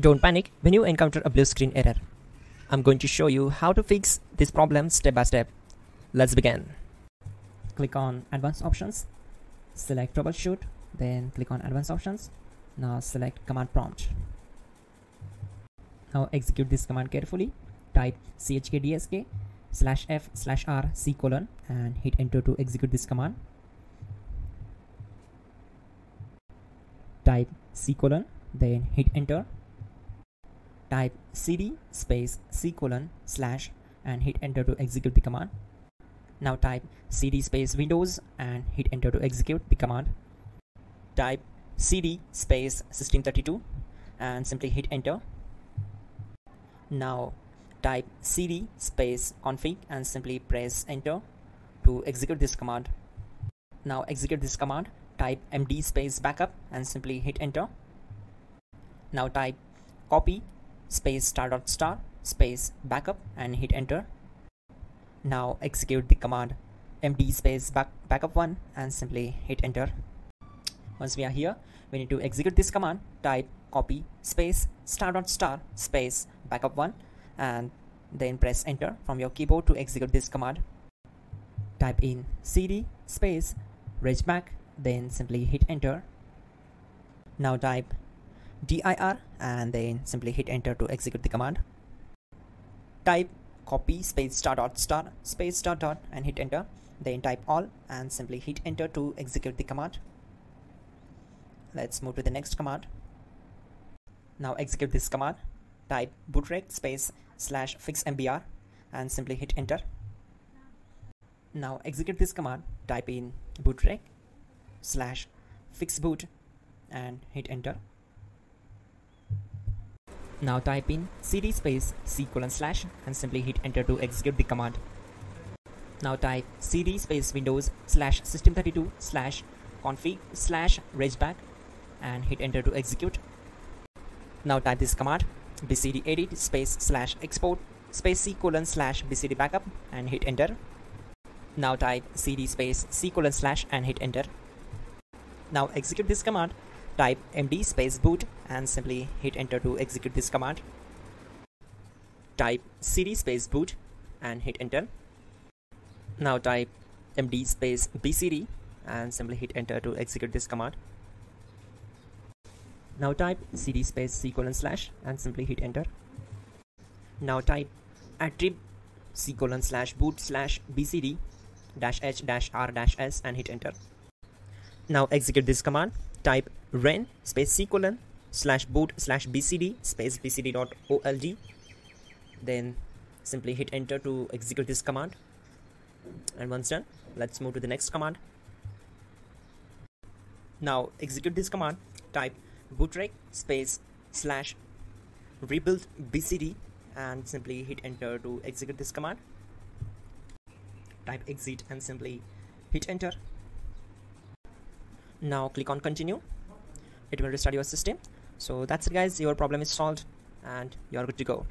Don't panic when you encounter a blue screen error. I'm going to show you how to fix this problem step by step. Let's begin. Click on advanced options, select troubleshoot, then click on advanced options. Now select command prompt. Now execute this command carefully. Type chkdsk slash f slash r c colon and hit enter to execute this command. Type c colon then hit enter type cd space c colon slash and hit enter to execute the command. Now type cd space windows and hit enter to execute the command. Type cd space system32 and simply hit enter. Now type cd space config and simply press enter to execute this command. Now execute this command type md space backup and simply hit enter. Now type copy space star dot star space backup and hit enter. Now execute the command md space back backup one and simply hit enter. Once we are here, we need to execute this command. Type copy space star dot star space backup one and then press enter from your keyboard to execute this command. Type in cd space regback then simply hit enter. Now type dir and then simply hit enter to execute the command. Type copy space star dot star space dot dot and hit enter. Then type all and simply hit enter to execute the command. Let's move to the next command. Now execute this command. Type bootrec space slash fix mbr and simply hit enter. Now execute this command. Type in bootrec slash fix boot and hit enter. Now type in cd space c colon slash and simply hit enter to execute the command. Now type cd space windows slash system32 slash config slash regback and hit enter to execute. Now type this command bcd edit space slash export space c colon slash bcd backup and hit enter. Now type cd space c colon slash and hit enter. Now execute this command type md space boot and simply hit enter to execute this command. Type cd space boot and hit enter. Now type md space bcd and simply hit enter to execute this command. Now type cd space c colon slash and simply hit enter. Now type attrib c colon slash boot slash bcd dash h dash r dash s and hit enter. Now execute this command type ren space c colon slash boot slash bcd space bcd dot old then simply hit enter to execute this command. And once done let's move to the next command. Now execute this command type bootrec space slash rebuild bcd and simply hit enter to execute this command. Type exit and simply hit enter now click on continue. It will restart your system. So that's it guys. Your problem is solved and you're good to go